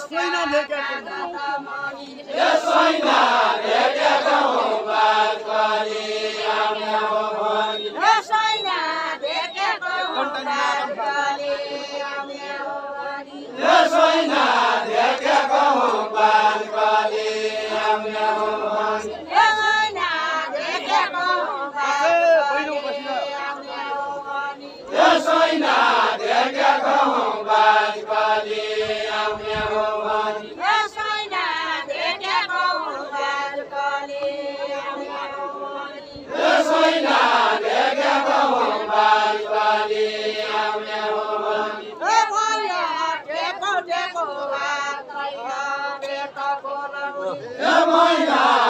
I'm ke ye swina de ke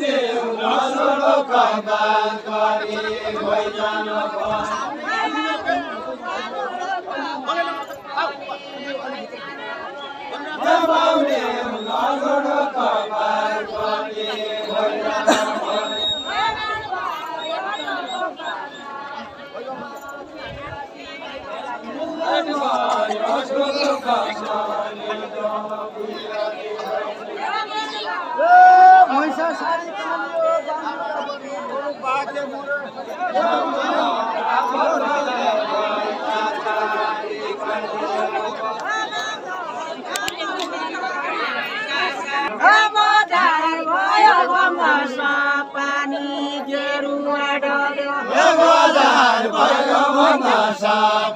দেব নজর কাঙ্গাল করে বৈজন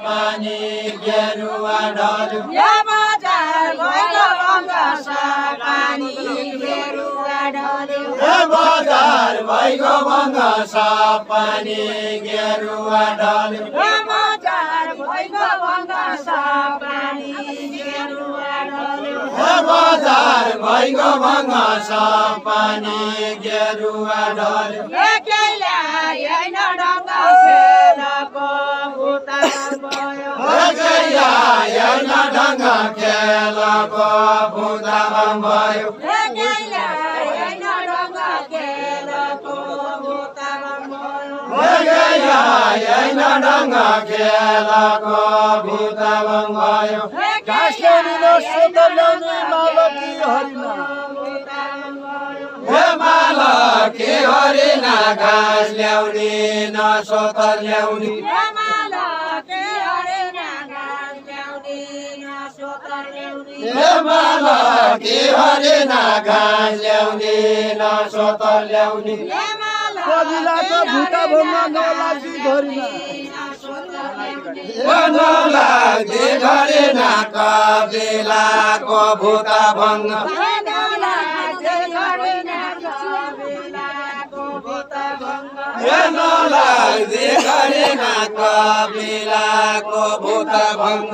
पानी गेरुवा डल्यो या बजार गयो बङ्गास पानी गेरुवा डल्यो बजार एकेला होइन ढङ्ग खेलको उता भयो एकेला होइन ढङ्ग खेलको भयो मालकी हरिना। के हरिना घाँस ल्याउने न सोतर ल्याउने। हे माला के हरिना घाँस ल्याउने न सोतर ल्याउने। कबिलाको भुटा भङ्गा नलागी घरिमा नलाग्दे गरेन कबिलाको भूत भङ्ग भूत भङ्ग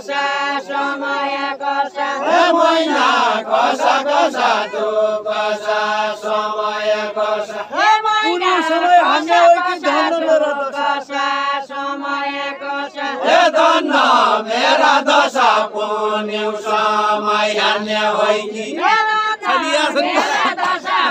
कसा समय कसा? कसा समय कसा? हो कि धन्न मेरा दशा? समय कसा? ए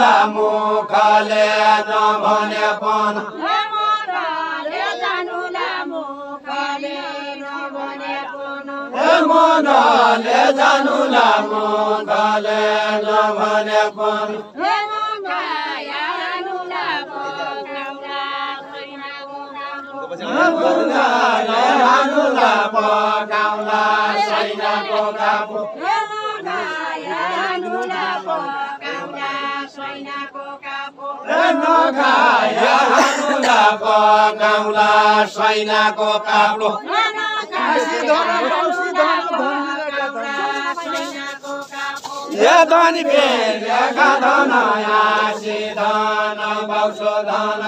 जानुला मुखले नभने पन। मनले जानुला मुखले नभने पन। सैनाको कापु हानुला पकाउला सैनाको काप्लो ए धनी धन आसी धन बाउसो धन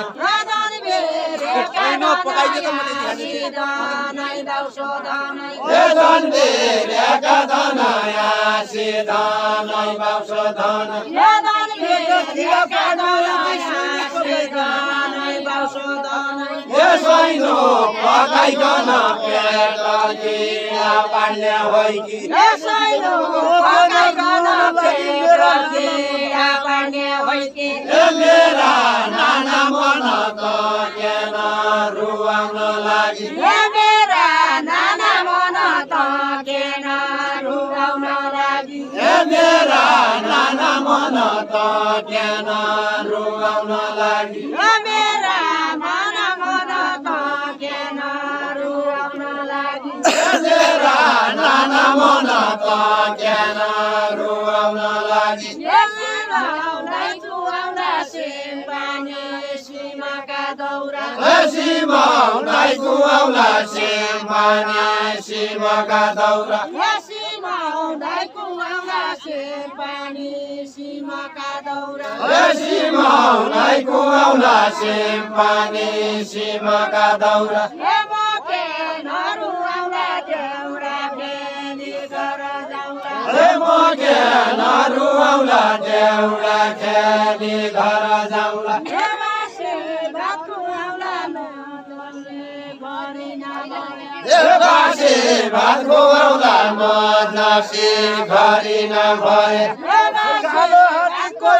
ए धन बेलका धन आसी धन बाउसो धन ए सैनो पकाइकन पेट गिरा पाल्ने होइ कि ए मेरा नाना मन त केन रुवाउन लागि मेरा नाना मन त केन रुवाउन लागि मेरा नाना मन त केन रुवाउन लागि ए सिमाउलाई कुवाउला सिमाने सिमका दौरा ए सिमाउलाई कुवाउला सिमाने सिमका मके नरुवाउला देउडा खेली घर जाउला ए बासे भात खुवाउला म नसी घरि नभए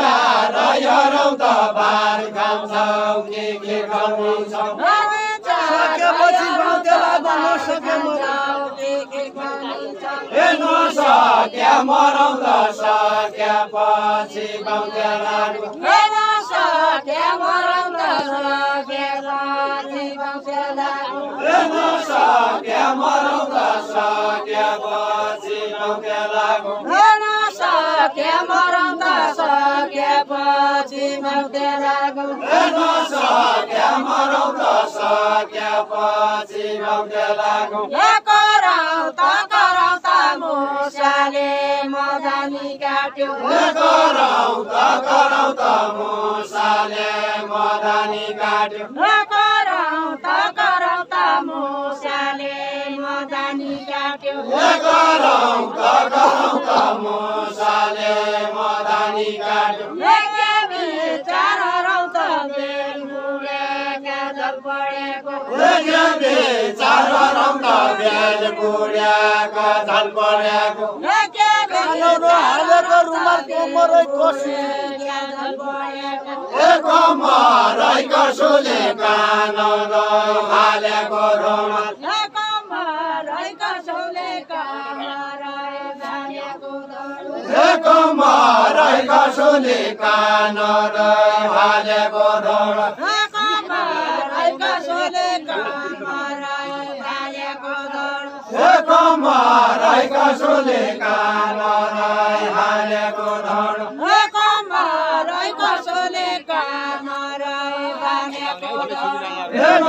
ए बिचार हेरौ त बार खाउँछौ के के खुवाउँछौ सकेपछि पछि बाउतेला बनो सके ए नसक्या मरौँ त सक्या पछि गाउँदा लागु मरौँ ए नसक्या मरौँ त सक्या पछि गाउँदा लागु मदनी काट्यो मुसाले मदानी काट्यो काट्यो ए गरौँ त गरौँ त मुसाले मदानी काट्यो चारौँ त बेलबुले काजल पढेको चार गरौँ त बेल बुढ्याको झल पढ्याको कालो हालेको रुमाल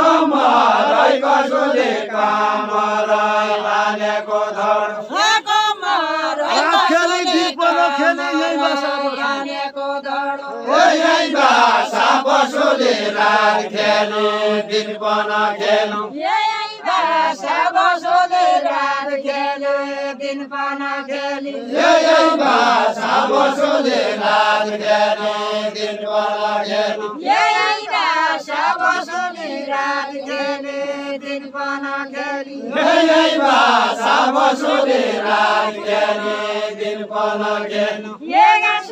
कोमरै कसी काजल रात खेलु दिन पन खेलु भाषा खेलु खेलु बसोले खेले दिन पाना खेली ए यही भाषा पशुले रात खेलु दिन पन खेलु Llegas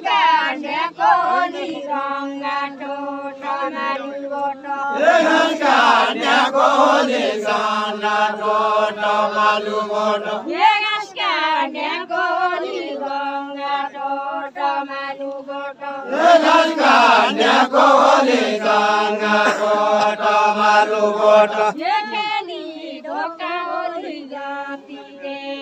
carne con y rongato, tomaru boto. Dengan kanyako le sana toto malu moto Llegas carne con y rongato, tomaru boto. Dengan kanyako le sana toto malu moto Dekeni doka oli jati de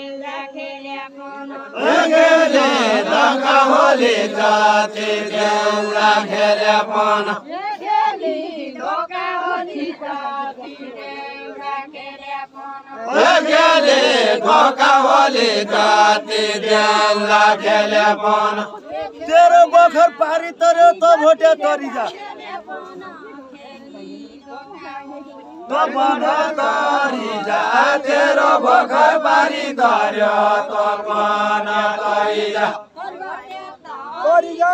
daka hole jate deula khele pana तेरो बखर पारी तर्यो त भोटे तरी जा। त बन तरी जा तेरो भर्खर पारी धर्यो त बन तरी जा। तरी जा।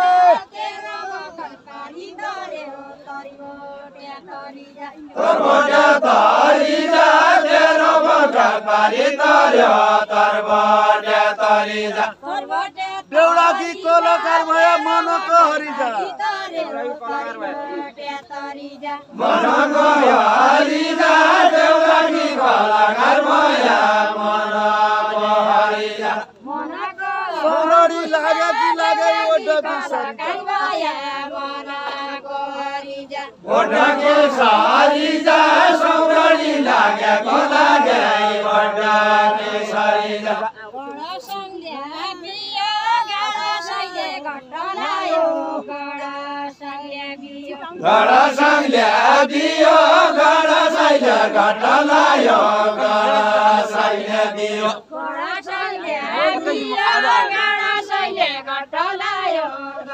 तोर भोटे तरी जा तेरो भर्खर पारी धर्यो तर भोटे तरी जा देउडा कि कलाकार भया मनको हरि जा मन गयो हरि जा देउलाकी कलाकार भया मन हरि जा सोनरी लाग्यो कि लाग्यो यो डबी ओठके सारी जा सौरणी लागेको लागे ओठके सारी जा गडा साङ्ल्या दियो गडा साइले घट लायो गडा साइले दियो दियो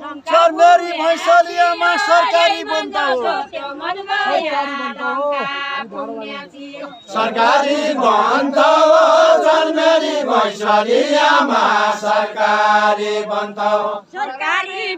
छियो सरकारी भैँसलियामा सरकारी बनता हो सरकारी बन्द हो जन्मेरी ऐश्वर्यमा सरकारी बन्त सरकारी